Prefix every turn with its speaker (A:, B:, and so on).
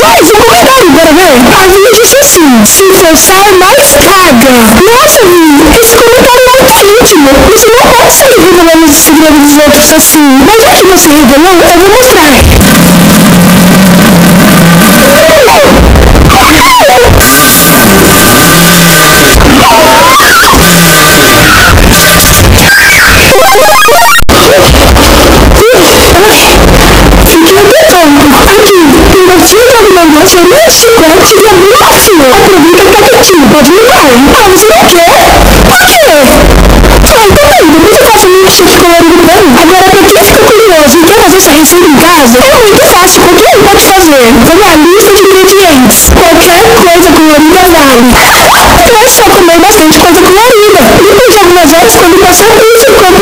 A: Faz um. A Vini disse assim, se for sal, mais caga. Nossa, Vini, esse comentário é íntimo. Você não pode sair revelando os segredos dos outros assim. Mas já que você revelou, eu vou mostrar. No negócio ali, chiclete e a minha sua. Aproveita que tá quietinho, pode me dar. Ah, você não quer? Por quê? Ah, então bem, depois eu faço um milkshake colorido bem. Agora, pra quem fica curioso e quer fazer essa receita em casa, é muito fácil, qualquer um pode fazer. Vamos à lista de ingredientes. Qualquer coisa colorida vale. Não é só comer bastante coisa colorida. Depois de algumas horas, quando passar isso, como